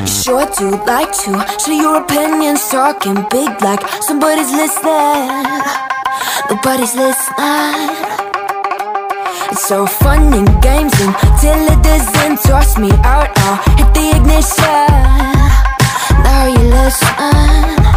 You sure do like to show your opinions, talking big like somebody's listening. Nobody's listening. It's so fun and games until doesn't. Toss me out, I'll hit the ignition. Now you listen.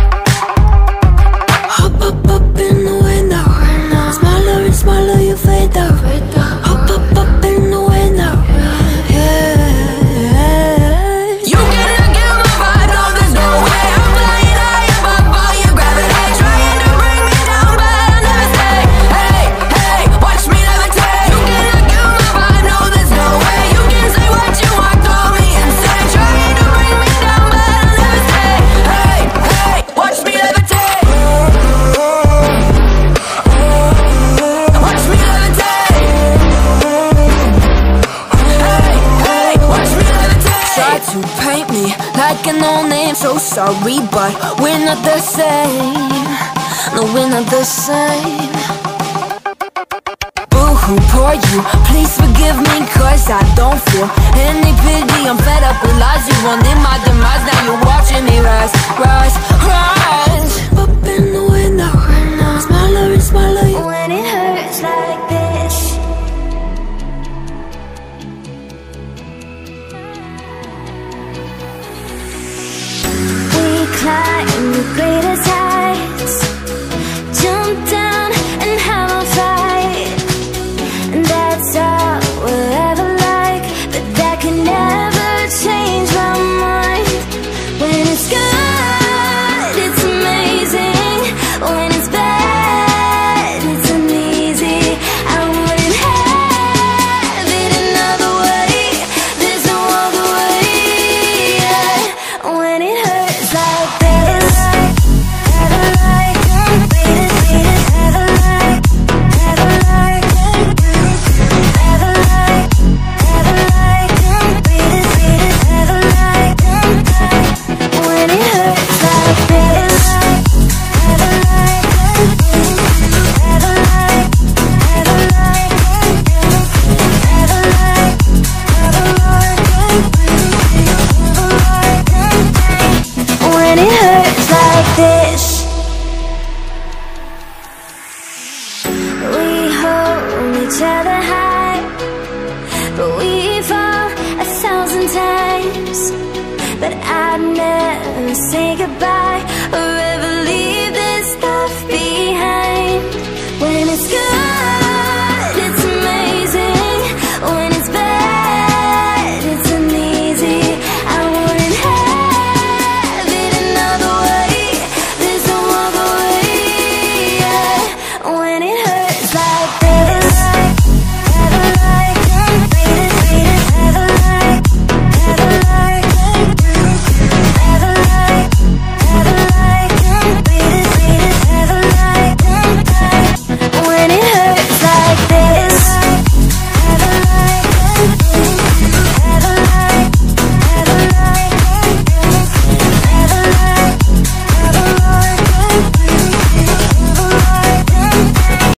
second old name So sorry, but we're not the same. No, we're not the same. Boo-hoo, poor you. Please forgive me, cause I don't feel any pity. I'm fed up with lies You wanted my demise. Now you're watching me rise, rise, rise. each other high But we fall a thousand times. But I'd never say goodbye.